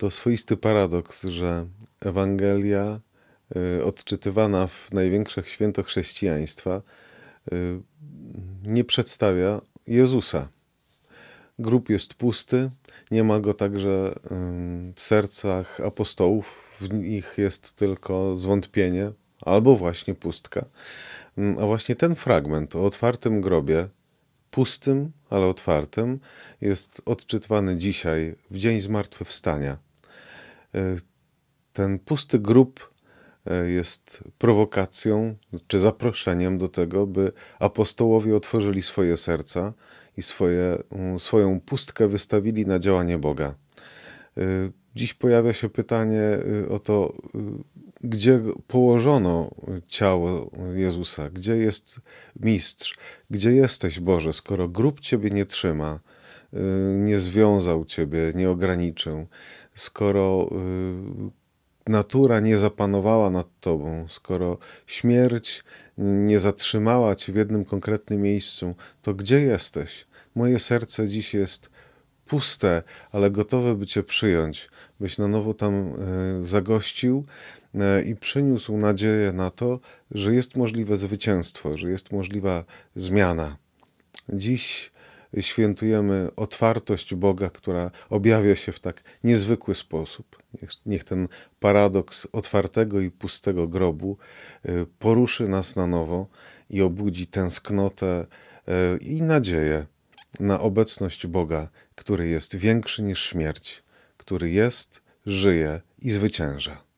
To swoisty paradoks, że Ewangelia y, odczytywana w największych święto chrześcijaństwa y, nie przedstawia Jezusa. Grób jest pusty, nie ma go także w sercach apostołów, w nich jest tylko zwątpienie albo właśnie pustka. A właśnie ten fragment o otwartym grobie, pustym, ale otwartym, jest odczytywany dzisiaj, w dzień zmartwychwstania. E, ten pusty grób e, jest prowokacją czy zaproszeniem do tego, by apostołowie otworzyli swoje serca i swoje, swoją pustkę wystawili na działanie Boga. E, dziś pojawia się pytanie o to, gdzie położono ciało Jezusa, gdzie jest mistrz, gdzie jesteś Boże, skoro grób Ciebie nie trzyma, nie związał Ciebie, nie ograniczył skoro y, natura nie zapanowała nad tobą, skoro śmierć nie zatrzymała cię w jednym konkretnym miejscu, to gdzie jesteś? Moje serce dziś jest puste, ale gotowe by cię przyjąć, byś na nowo tam y, zagościł y, i przyniósł nadzieję na to, że jest możliwe zwycięstwo, że jest możliwa zmiana. Dziś świętujemy otwartość Boga, która objawia się w tak niezwykły sposób. Niech, niech ten paradoks otwartego i pustego grobu y, poruszy nas na nowo i obudzi tęsknotę y, i nadzieję na obecność Boga, który jest większy niż śmierć, który jest, żyje i zwycięża.